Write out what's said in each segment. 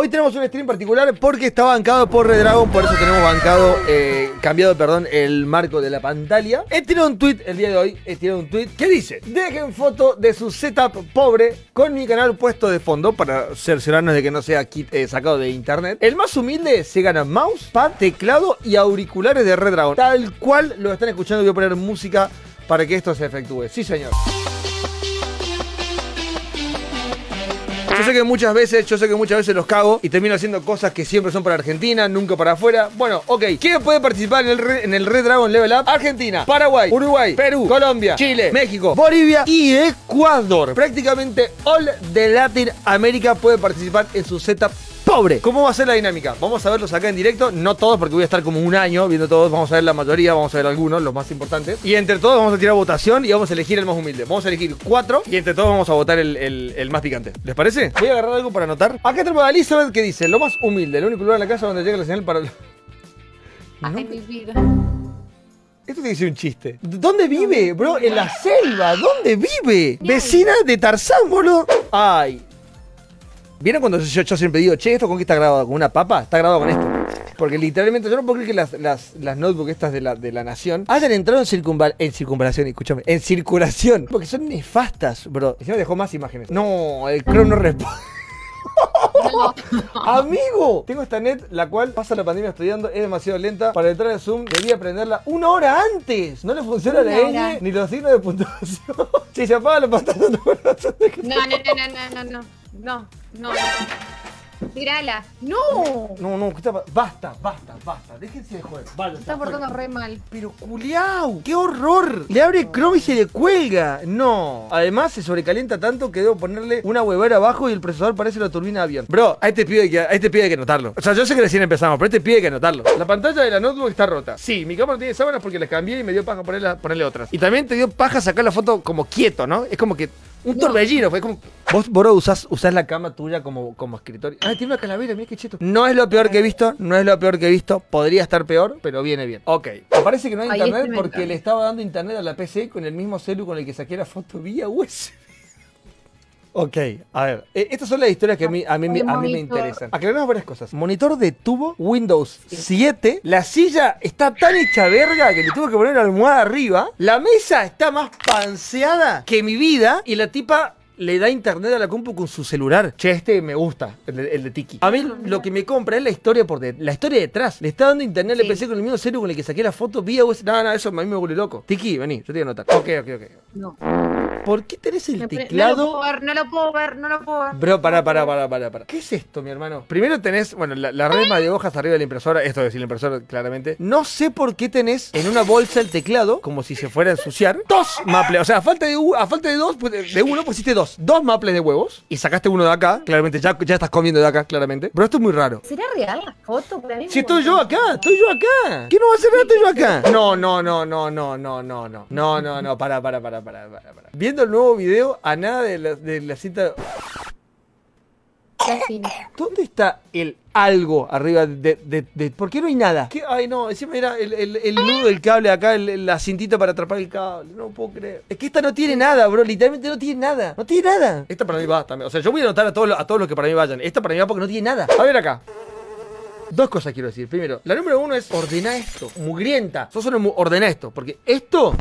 Hoy tenemos un stream particular porque está bancado por Redragon, por eso tenemos bancado, eh, cambiado, perdón, el marco de la pantalla. He tirado un tweet el día de hoy, he tirado un tweet que dice, dejen foto de su setup pobre con mi canal puesto de fondo para cerciorarnos de que no sea kit, eh, sacado de internet. El más humilde se gana mouse, pad, teclado y auriculares de Redragon. Tal cual lo están escuchando, voy a poner música para que esto se efectúe. Sí, señor. Yo sé que muchas veces, yo sé que muchas veces los cago y termino haciendo cosas que siempre son para Argentina, nunca para afuera. Bueno, ok. ¿Quién puede participar en el, en el Red Dragon Level Up? Argentina, Paraguay, Uruguay, Perú, Colombia, Chile, México, Bolivia y Ecuador. Prácticamente all de Latin América puede participar en su setup pobre. ¿Cómo va a ser la dinámica? Vamos a verlos acá en directo, no todos porque voy a estar como un año viendo todos, vamos a ver la mayoría, vamos a ver algunos, los más importantes. Y entre todos vamos a tirar votación y vamos a elegir el más humilde. Vamos a elegir cuatro y entre todos vamos a votar el, el- el más picante. ¿Les parece? Voy a agarrar algo para anotar. Acá tenemos a Elizabeth que dice, lo más humilde, el único lugar en la casa donde llega la señal para... Ay, mi vida. Esto tiene que ser un chiste. ¿Dónde vive, bro? En la selva. ¿Dónde vive? Vecina de Tarzán, boludo. Ay. ¿Vieron cuando yo, yo siempre digo, che, esto con qué está grabado? ¿Con una papa? Está grabado con esto. Porque literalmente yo no puedo creer que las, las, las notebooks estas de la, de la nación hayan entrado en, circunval en circunvalación, escúchame, en circulación. Porque son nefastas, bro. Y se me dejó más imágenes. No, el Chrome no responde. Amigo, tengo esta net, la cual pasa la pandemia estudiando, es demasiado lenta. Para entrar al Zoom, debía aprenderla una hora antes. No le funciona la ñ ni los signos de puntuación. si se apaga la pantalla, no No, no, no, no, no, no, no. Tirala. No. No, no, ¿qué está pa- Basta, basta, basta. Déjense de joder. Vale, Se está portando re mal. Pero culiao, qué horror. Le abre Chrome y se le cuelga. No. Además se sobrecalienta tanto que debo ponerle una huevera abajo y el procesador parece la turbina de avión. Bro, a este pibe hay que, a este pibe hay que notarlo. O sea, yo sé que recién empezamos, pero a este pibe hay que notarlo. La pantalla de la notebook está rota. Sí, mi cámara tiene sábanas porque las cambié y me dio paja ponerla- ponerle otras. Y también te dio paja sacar la foto como quieto, ¿no? Es como que un torbellino, fue como. Vos, bro, usás, usás la cama tuya como, como escritorio. Ah, tiene una calavera, mira qué cheto. No es lo peor que he visto, no es lo peor que he visto. Podría estar peor, pero viene bien. Ok. Parece que no hay Ahí internet porque le estaba dando internet a la PC con el mismo celu con el que saqué la foto vía USB. Ok, a ver, eh, estas son las historias que a mí, a mí, a mí me interesan. Aclaramos varias cosas. Monitor de tubo, Windows 7. La silla está tan hecha verga que le tuve que poner una almohada arriba. La mesa está más panseada que mi vida. Y la tipa le da internet a la compu con su celular. Che, este me gusta, el de, el de Tiki. A mí lo que me compra es la historia por de- la historia detrás. Le está dando internet al Sí. PC con el mismo celu con el que saqué la foto vía USB. No, no, eso a mí me vuelve loco. Tiki, vení, yo te voy a anotar. Ok, ok, ok. No. ¿Por qué tenés el teclado? No lo puedo ver, no lo puedo ver, no lo puedo ver. Bro, pará, pará, pará, pará, pará. ¿Qué es esto, mi hermano? Primero tenés, bueno, la, la rema de hojas arriba de la impresora, esto es decir, la impresora claramente. No sé por qué tenés en una bolsa el teclado, como si se fuera a ensuciar, dos maples. O sea, a falta de, a falta de dos, pues, de- uno pusiste dos. Dos maples de huevos. Y sacaste uno de acá, claramente, ya, ya estás comiendo de acá, claramente. Pero esto es muy raro. ¿Será real la foto? Si estoy yo acá, estoy yo acá. ¿Qué no va a nada? Estoy yo acá. No, no, no, no, no, no, no, no. No, no, no, para, para, para, para, para, para. Viendo el nuevo video, a nada de la, de la fin. ¿Dónde está el algo arriba de, de, de- ¿Por qué no hay nada? ¿Qué? Ay, no, encima era el, el, el nudo del cable acá, el- la cintita para atrapar el cable. No puedo creer. Es que esta no tiene nada, bro. Literalmente no tiene nada. No tiene nada. Esta para mí va también. O sea, yo voy a anotar a todos, los- a todos los que para mí vayan. Esta para mí va porque no tiene nada. A ver acá. Dos cosas quiero decir. Primero, la número uno es ordena esto. Mugrienta. Sos solo ordena esto. Porque esto,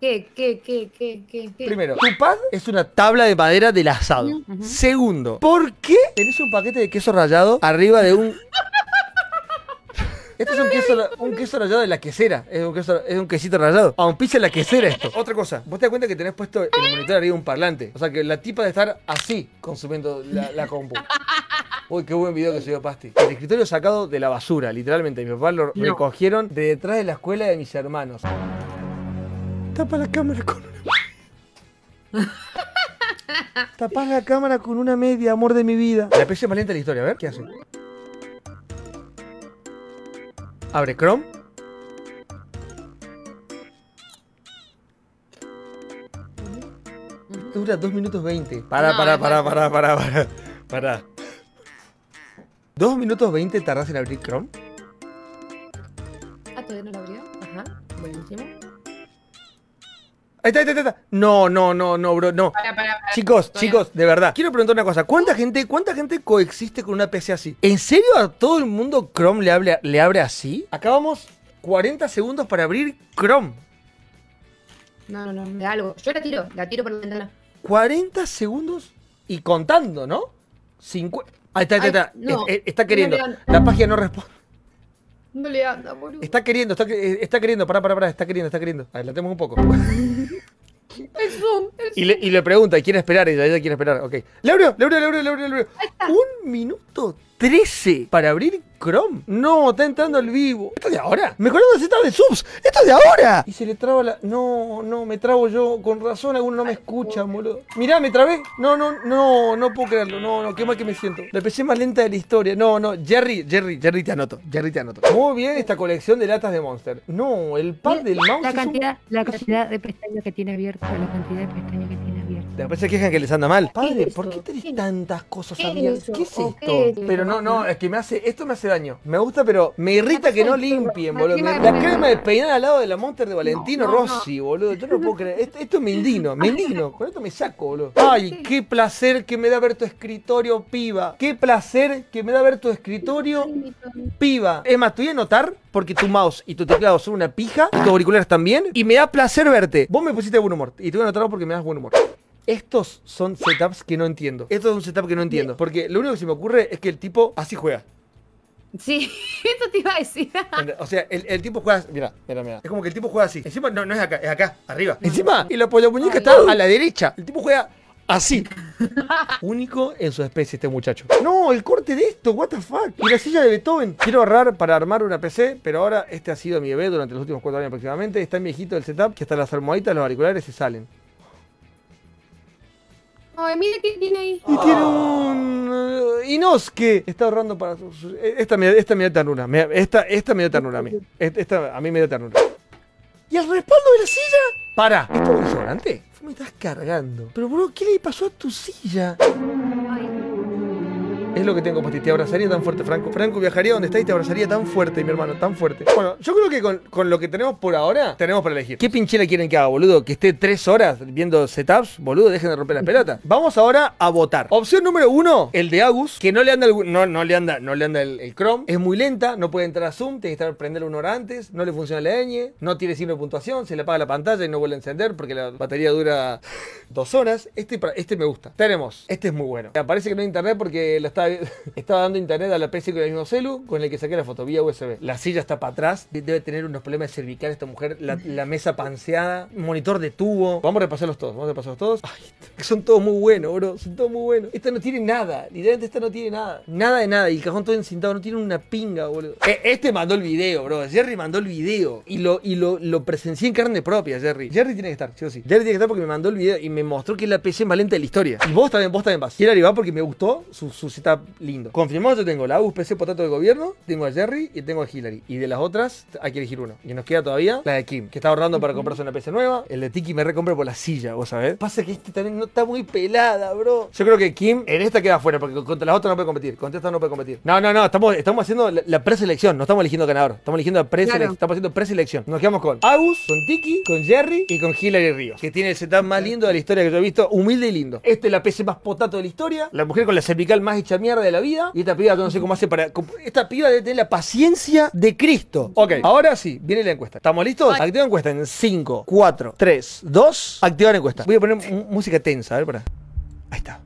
¿Qué, qué, qué, qué, qué, qué? primero, tu pad es una tabla de madera del asado. Segundo, ¿por qué tenés un paquete de queso rallado arriba de un. Este es un queso, un queso rallado de la quesera. Es un, queso, es un quesito rallado. A un pizza en la quesera esto. Otra cosa. Vos te das cuenta que tenés puesto en el monitor arriba un parlante. O sea que la tipa de estar así consumiendo la, la compu. Uy, qué buen video que subió Pasti. El escritorio sacado de la basura, literalmente. Mi papá lo No. recogieron de detrás de la escuela de mis hermanos. Tapa la cámara con una... Tapás la cámara con una media, amor de mi vida. La PC más lenta de la historia, a ver, ¿qué hace? Abre Chrome. Dura 2 minutos 20. Para, No, para, para, para, para, para. Para. 2 minutos 20 tardás en abrir Chrome. Ahí está, ahí está, ahí está. No, no, no, no, bro, no. Para, para, para. Chicos, chicos, de verdad. Quiero preguntar una cosa. ¿Cuánta gente, cuánta gente coexiste con una PC así? ¿En serio a todo el mundo Chrome le, hable- le abre así? Acabamos 40 segundos para abrir Chrome. No, no, no, algo. Yo la tiro, la tiro por la ventana. 40 segundos y contando, ¿no? 50. Ahí está, ahí está, está. No. Es- es- está queriendo. No La página no responde. No le anda, boludo. Está queriendo, está, que- está queriendo. Pará, pará, pará. Está queriendo, está queriendo. Adelantemos un poco. El zoom, el Y le, y le pregunta, ¿y quiere esperar? Ella, ella quiere esperar, ok. Le abrió, le abrió, le abrió, le abrió. Un minuto 13 para abrir Chrome. No, está entrando al vivo. ¿Esto es de ahora? Mejorando el setup de subs. ¡Esto es de ahora! Y se le traba la. No, no, me trabo yo. Con razón, alguno no me escucha, boludo. Mirá, me trabé. No, no, no, no puedo creerlo. No, no, qué mal que me siento. La PC más lenta de la historia. No, no. Jerry, Jerry, Jerry te anoto. Jerry te anoto. Muy bien esta colección de latas de Monster. No, el pad del mouse. La un- cantidad, la cantidad de pestañas que tiene abierto, la cantidad de pestañas que tiene abierto. Después se quejan que les anda mal. Padre, ¿por qué tenés ¿Qué- tantas cosas abiertas? ¿Qué es ¿O esto? Pero no, no, es que me hace. Esto me hace daño. Me gusta, pero me irrita que no limpien, boludo. La crema de peinar al lado de la Monster de Valentino No, no, Rossi, boludo. Yo no puedo creer. Esto, esto me indigno, me indigno. Con esto me saco, boludo. Ay, qué placer que me da ver tu escritorio, piba. Qué placer que me da ver tu escritorio, piba. Es más, te voy a notar porque tu mouse y tu teclado son una pija y tus auriculares también. Y me da placer verte. Vos me pusiste buen humor. Y te voy a notar porque me das buen humor. Estos son setups que no entiendo. Esto es un setup que no entiendo. Porque lo único que se me ocurre es que el tipo así juega. Sí, esto te iba a decir. O sea, el, el tipo juega. Mira, mira, mira. Es como que el tipo juega así. Encima no, no es acá, es acá, arriba. Encima, y la muñeca está a la derecha. El tipo juega así. Único en su especie este muchacho. No, el corte de esto, what the fuck. Y la silla de Beethoven. Quiero ahorrar para armar una PC, pero ahora este ha sido mi bebé durante los últimos cuatro años aproximadamente. Está en viejito el setup, que hasta las almohaditas, los auriculares se salen. Ay, mira qué tiene ahí. Y tiene un. eh, Inosuke. Está ahorrando para su. su- eh, esta, me, esta me dio ternura. esta, esta me dio ternura a mí. Esta, a mí me dio ternura. ¿Y el respaldo de la silla? Para. ¿Esto es un desodorante? Me estás cargando. Pero, bro, ¿qué le pasó a tu silla? Es lo que tengo para ti. Te abrazaría tan fuerte, Franco. Franco viajaría donde está y te abrazaría tan fuerte, mi hermano, tan fuerte. Bueno, yo creo que con, con lo que tenemos por ahora, tenemos para elegir. ¿Qué pinchera quieren que haga, boludo? Que esté tres horas viendo setups, boludo, dejen de romper la pelota. Vamos ahora a votar. Opción número uno, el de Agus, que no le anda el, no, no le anda, no le anda el, el Chrome. Es muy lenta, no puede entrar a Zoom, tiene que estar prenderlo una hora antes, no le funciona la ñ, no tiene signo de puntuación, se le apaga la pantalla y no vuelve a encender porque la batería dura dos horas. Este, este me gusta. Tenemos, este es muy bueno. Parece que no hay internet porque lo estaba, estaba dando internet a la PC con el mismo celu con el que saqué la foto vía USB. La silla está para atrás, de- debe tener unos problemas cervicales esta mujer, la, la mesa panseada, monitor de tubo. Vamos a repasarlos todos, vamos a repasarlos todos. Ay, son todos muy buenos, bro, son todos muy buenos. Esta no tiene nada, literalmente esta no tiene nada. Nada de nada, y el cajón todo encintado, no tiene una pinga, boludo. E- Este mandó el video, bro, Jerry mandó el video y lo, y lo, lo presencié en carne propia, Jerry. Jerry tiene que estar, sí o sí. Jerry tiene que estar porque me mandó el video y me mostró que es la PC más lenta de la historia. Y vos también, vos también vas. Jerry va porque me gustó su, su setup lindo. Confirmado, yo tengo la AUS PC Potato de gobierno, tengo a Jerry y tengo a Hillary. Y de las otras hay que elegir uno. Y nos queda todavía la de Kim, que está ahorrando para comprarse una PC nueva. El de Tiki me recompra por la silla, vos sabés. Pasa que este también no está muy pelada, bro. Yo creo que Kim en esta queda fuera porque contra las otras no puede competir. Contra esta no puede competir. No, no, no. Estamos, estamos haciendo la, la preselección. No estamos eligiendo ganador. Estamos eligiendo la preselección. Claro. Estamos haciendo preselección. Nos quedamos con Agus, con Tiki, con Jerry y con Hillary Ríos. Que tiene el setup más lindo de la historia que yo he visto. Humilde y lindo. Este es la PC más potato de la historia. La mujer con la cervical más hecha mierda de la vida. Y esta piba, no sé cómo hace para. Esta piba debe tener la paciencia de Cristo. Ok, ahora sí, viene la encuesta. ¿Estamos listos? Ay. Activa encuesta en 5, 4, 3, 2. Activar encuesta. Voy a poner música tensa, a ver, para. Ahí está.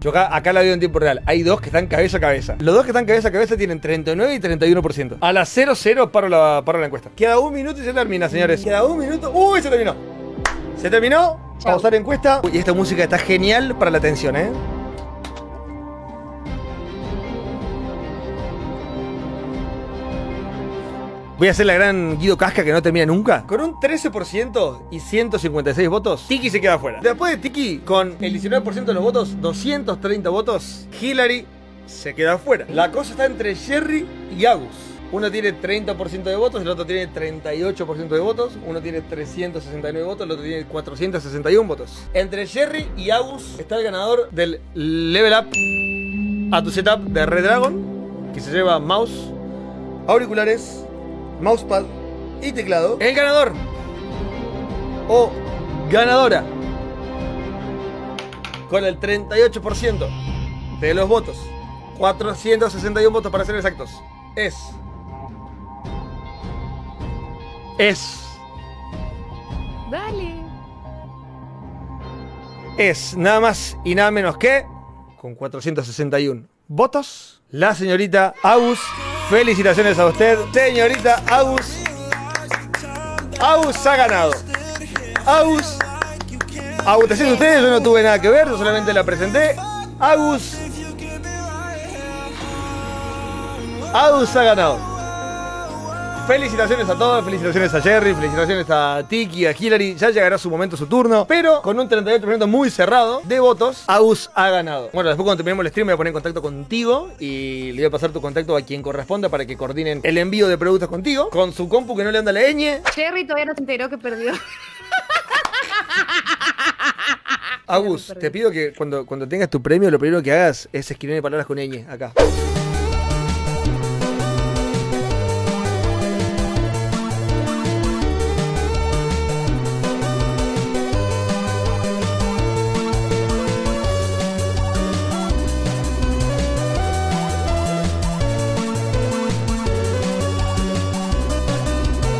Yo acá, acá la veo en tiempo real. Hay dos que están cabeza a cabeza. Los dos que están cabeza a cabeza tienen 39 y 31%. A las 0-0 paro la, paro la encuesta. Queda un minuto y se termina, señores. Queda un minuto. ¡Uy! Se terminó. Se terminó. Pausar encuesta. Y esta música está genial para la atención, ¿eh? Voy a hacer la gran Guido Casca que no termina nunca. Con un 13% y 156 votos, Tiki se queda fuera. Después de Tiki, con el 19% de los votos, 230 votos, Hillary se queda fuera. La cosa está entre Jerry y Agus. Uno tiene 30% de votos, el otro tiene 38% de votos, uno tiene 369 votos, el otro tiene 461 votos. Entre Jerry y Agus está el ganador del Level Up a tu setup de Red Dragon, que se lleva mouse, auriculares, mousepad y teclado. El ganador o ganadora con el 38% de los votos, 461 votos para ser exactos, es. Es. Dale. Es nada más y nada menos que. Con 461 votos, la señorita Agus. Felicitaciones a usted, señorita Agus. Agus ha ganado. Agus, te siento ustedes, yo no tuve nada que ver, yo solamente la presenté. Agus. Agus ha ganado. Felicitaciones a todos, felicitaciones a Jerry, felicitaciones a Tiki, a Hillary. Ya llegará su momento, su turno. Pero con un 38% muy cerrado de votos, Agus ha ganado. Bueno, después cuando terminemos el stream me voy a poner en contacto contigo y le voy a pasar tu contacto a quien corresponda para que coordinen el envío de productos contigo. Con su compu que no le anda la ñ. Jerry todavía no se enteró que perdió. Agus, te pido que cuando, cuando tengas tu premio, lo primero que hagas es escribirme palabras con ñ acá.